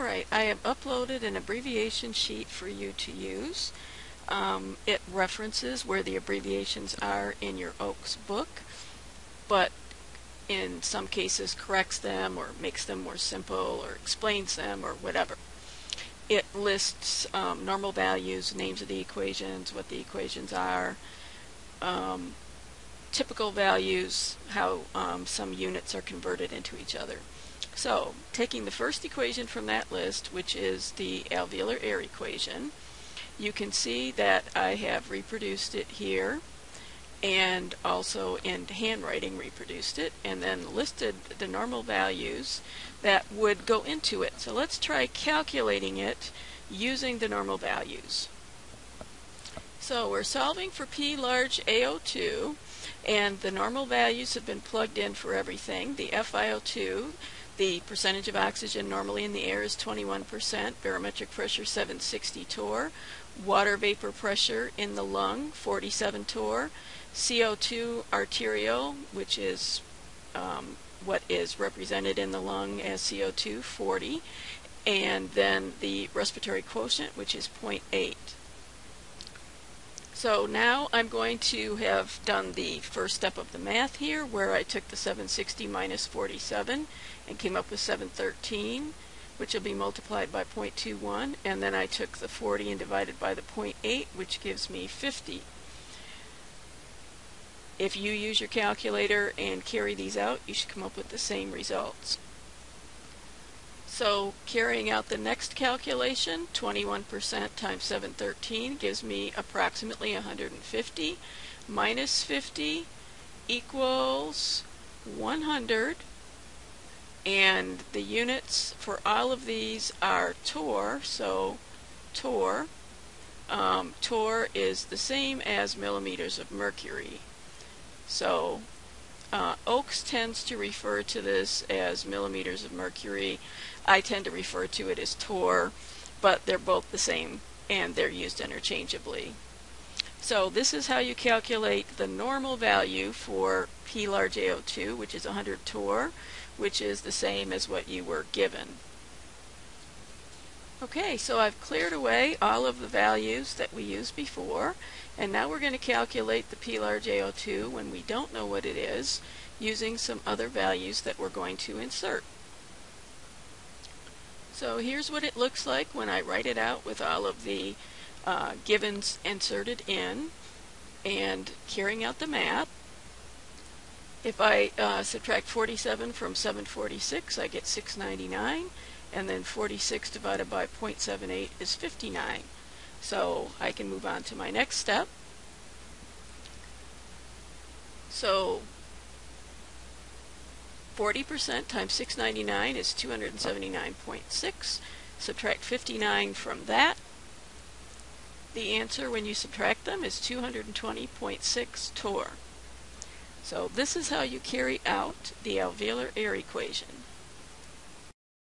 Alright, I have uploaded an abbreviation sheet for you to use. Um, it references where the abbreviations are in your Oakes book, but in some cases corrects them or makes them more simple or explains them or whatever. It lists um, normal values, names of the equations, what the equations are, um, typical values, how um, some units are converted into each other. So, taking the first equation from that list, which is the alveolar air equation, you can see that I have reproduced it here and also in handwriting reproduced it and then listed the normal values that would go into it. So let's try calculating it using the normal values. So we're solving for P large AO2 and the normal values have been plugged in for everything. The FiO2 the percentage of oxygen normally in the air is 21%, barometric pressure 760 torr, water vapor pressure in the lung 47 torr, CO2 arterial, which is um, what is represented in the lung as CO2, 40, and then the respiratory quotient, which is 0.8. So now I'm going to have done the first step of the math here where I took the 760 minus 47 and came up with 713 which will be multiplied by 0.21 and then I took the 40 and divided by the 0.8 which gives me 50. If you use your calculator and carry these out you should come up with the same results. So carrying out the next calculation, 21% times 713 gives me approximately 150 minus 50 equals 100 and the units for all of these are torr so torr um, torr is the same as millimeters of mercury. So uh, Oakes tends to refer to this as millimeters of mercury. I tend to refer to it as torr, but they're both the same and they're used interchangeably. So this is how you calculate the normal value for P large AO2, which is 100 torr, which is the same as what you were given. Okay, so I've cleared away all of the values that we used before, and now we're going to calculate the P large AO2 when we don't know what it is, using some other values that we're going to insert. So here's what it looks like when I write it out with all of the uh, givens inserted in and carrying out the math. If I uh, subtract 47 from 746, I get 699 and then 46 divided by 0.78 is 59. So I can move on to my next step. So 40% times 699 is 279.6. Subtract 59 from that. The answer when you subtract them is 220.6 torr. So this is how you carry out the alveolar air equation.